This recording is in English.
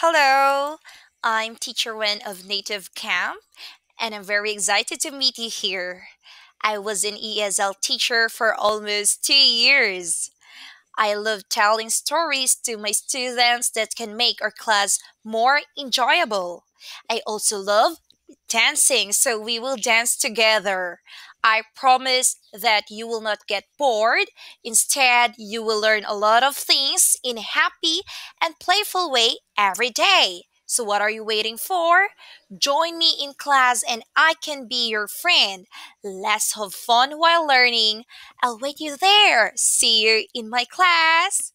Hello, I'm Teacher Wen of Native Camp, and I'm very excited to meet you here. I was an ESL teacher for almost two years. I love telling stories to my students that can make our class more enjoyable. I also love dancing, so we will dance together. I promise that you will not get bored. Instead, you will learn a lot of things in a happy and playful way every day. So, what are you waiting for? Join me in class and I can be your friend. Let's have fun while learning. I'll wait you there. See you in my class.